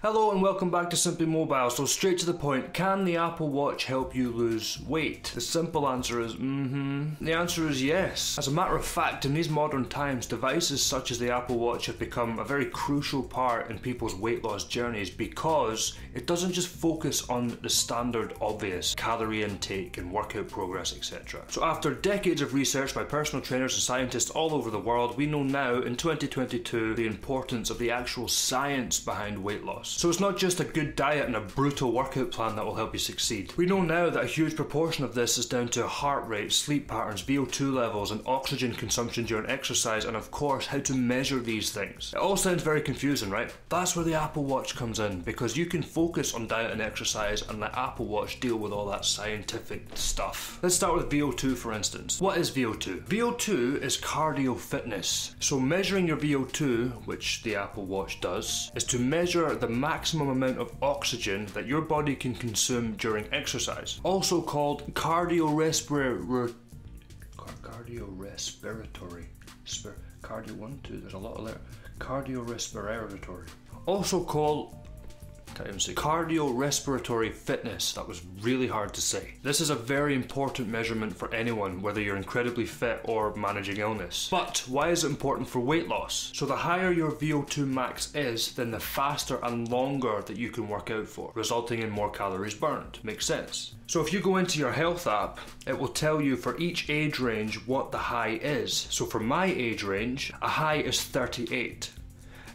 Hello and welcome back to Simply Mobile. So straight to the point, can the Apple Watch help you lose weight? The simple answer is mm-hmm. The answer is yes. As a matter of fact, in these modern times, devices such as the Apple Watch have become a very crucial part in people's weight loss journeys because it doesn't just focus on the standard obvious calorie intake and workout progress, etc. So after decades of research by personal trainers and scientists all over the world, we know now in 2022 the importance of the actual science behind weight loss. So it's not just a good diet and a brutal workout plan that will help you succeed. We know now that a huge proportion of this is down to heart rate, sleep patterns, VO2 levels, and oxygen consumption during exercise, and of course, how to measure these things. It all sounds very confusing, right? That's where the Apple Watch comes in, because you can focus on diet and exercise and let Apple Watch deal with all that scientific stuff. Let's start with VO2 for instance. What is VO2? VO2 is cardio fitness. So measuring your VO2, which the Apple Watch does, is to measure the maximum amount of oxygen that your body can consume during exercise, also called cardiorespiratory. Cardiorespiratory. Spir- cardio one, two, there's a lot of there. Cardiorespiratory. Also called say cardiorespiratory fitness. That was really hard to say. This is a very important measurement for anyone, whether you're incredibly fit or managing illness. But why is it important for weight loss? So the higher your VO2 max is, then the faster and longer that you can work out for, resulting in more calories burned. Makes sense. So if you go into your health app, it will tell you for each age range what the high is. So for my age range, a high is 38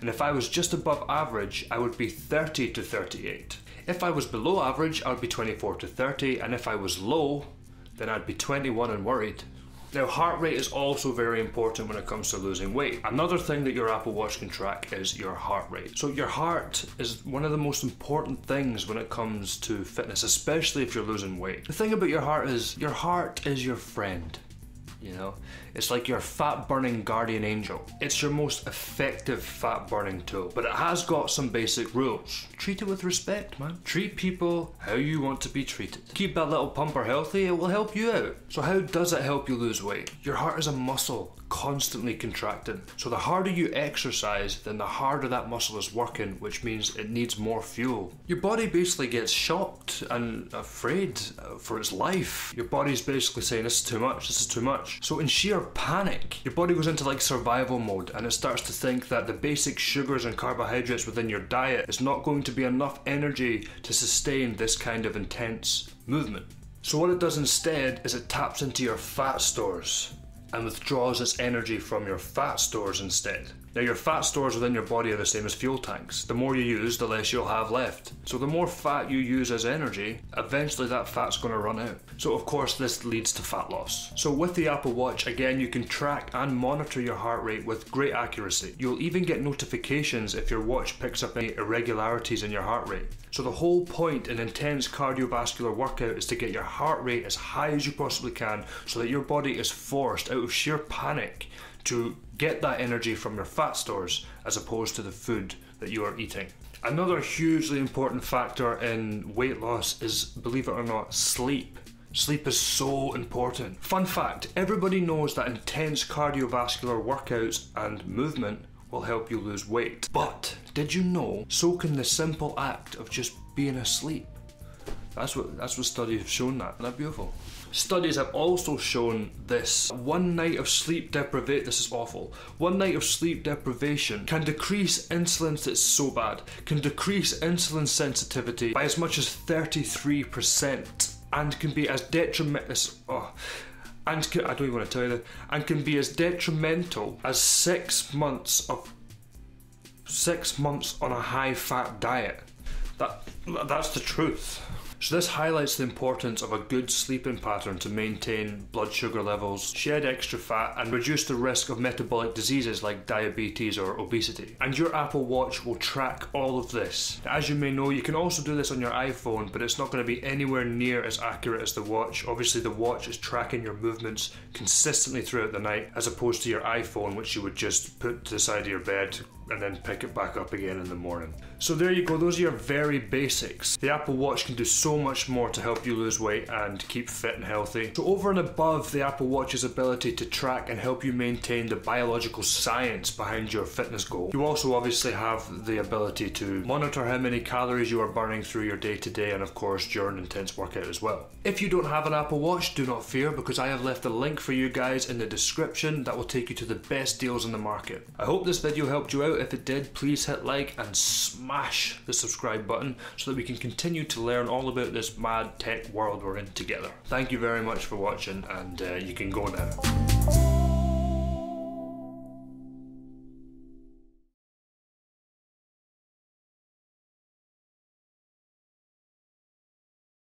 and if I was just above average, I would be 30 to 38. If I was below average, I would be 24 to 30, and if I was low, then I'd be 21 and worried. Now, heart rate is also very important when it comes to losing weight. Another thing that your Apple Watch can track is your heart rate. So, your heart is one of the most important things when it comes to fitness, especially if you're losing weight. The thing about your heart is your heart is your friend you know? It's like your fat burning guardian angel. It's your most effective fat burning tool, but it has got some basic rules. Treat it with respect, man. Treat people how you want to be treated. Keep that little pumper healthy, it will help you out. So, how does it help you lose weight? Your heart is a muscle constantly contracting. So the harder you exercise, then the harder that muscle is working, which means it needs more fuel. Your body basically gets shocked and afraid for its life. Your body's basically saying, This is too much, this is too much. So in sheer panic, your body goes into like survival mode and it starts to think that the basic sugars and carbohydrates within your diet is not going to be enough energy to sustain this kind of intense movement. So what it does instead is it taps into your fat stores and withdraws its energy from your fat stores instead. Now, your fat stores within your body are the same as fuel tanks. The more you use, the less you'll have left. So, the more fat you use as energy, eventually that fat's going to run out. So, of course, this leads to fat loss. So, with the Apple Watch, again, you can track and monitor your heart rate with great accuracy. You'll even get notifications if your watch picks up any irregularities in your heart rate. So, the whole point in intense cardiovascular workout is to get your heart rate as high as you possibly can so that your body is forced out of sheer panic to get that energy from your fat stores as opposed to the food that you are eating. Another hugely important factor in weight loss is, believe it or not, sleep. Sleep is so important. Fun fact everybody knows that intense cardiovascular workouts and movement will help you lose weight. But did you know so can the simple act of just being asleep? That's what that's what studies have shown that. Isn't that beautiful? Studies have also shown this. One night of sleep deprivation, this is awful. One night of sleep deprivation can decrease insulin, it's so bad, can decrease insulin sensitivity by as much as 33% and can be as detrimental. Oh, and can, I don't even want to tell you and can be as detrimental as six months of six months on a high fat diet. That that's the truth. So this highlights the importance of a good sleeping pattern to maintain blood sugar levels, shed extra fat and reduce the risk of metabolic diseases like diabetes or obesity. And your Apple Watch will track all of this. As you may know, you can also do this on your iPhone, but it's not going to be anywhere near as accurate as the watch. Obviously the watch is tracking your movements consistently throughout the night as opposed to your iPhone which you would just put to the side of your bed and then pick it back up again in the morning. So there you go, those are your very basics. The Apple Watch can do so much more to help you lose weight and keep fit and healthy. So over and above the Apple Watch's ability to track and help you maintain the biological science behind your fitness goal, you also obviously have the ability to monitor how many calories you are burning through your day to day and of course during intense workout as well. If you don't have an Apple Watch, do not fear because I have left a link for you guys in the description that will take you to the best deals on the market. I hope this video helped you If it did, please hit like and smash the subscribe button so that we can continue to learn all about this mad tech world we're in together. Thank you very much for watching and uh, you can go now.